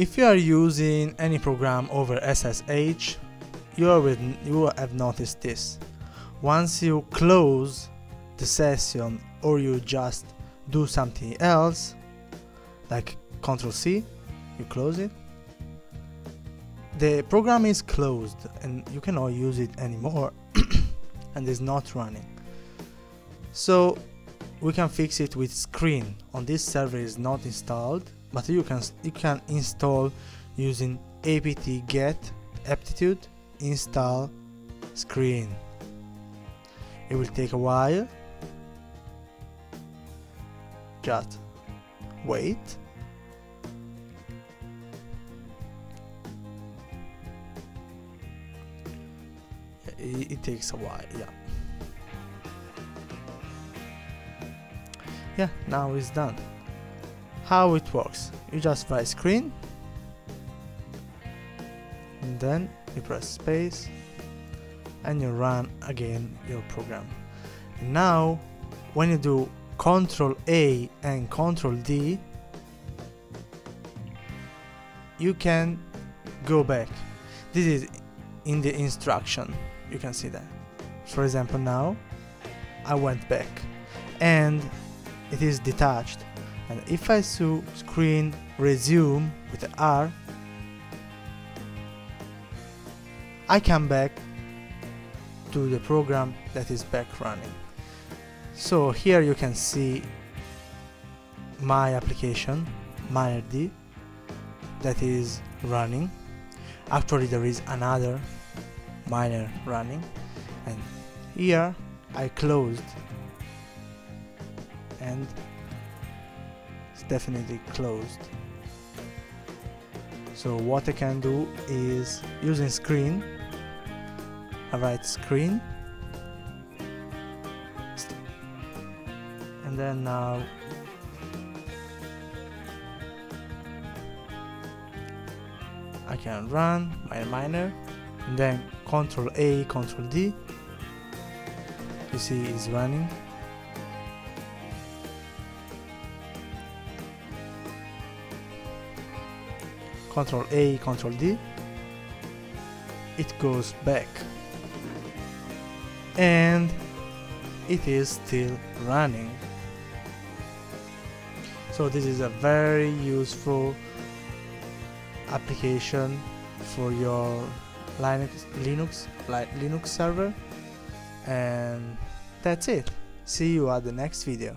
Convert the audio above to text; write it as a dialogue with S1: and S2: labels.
S1: if you are using any program over SSH you, will, you have noticed this. Once you close the session or you just do something else like Ctrl C you close it. The program is closed and you cannot use it anymore and is not running. So we can fix it with screen. On this server is not installed but you can you can install using apt get aptitude install screen. It will take a while. Just wait. It, it takes a while yeah. Yeah now it's done how it works. You just write screen and then you press space and you run again your program. And now when you do Ctrl A and Ctrl D you can go back. This is in the instruction. You can see that. For example now I went back and it is detached and if I do screen resume with R I come back to the program that is back running. So here you can see my application minerd that is running. Actually there is another miner running. And here I closed. And it's definitely closed so what I can do is using screen I write screen and then now I can run my miner and then Control A, Control D. You see it's running. Control A, Control D. It goes back. And it is still running. So this is a very useful application for your Linux Linux Linux server and that's it see you at the next video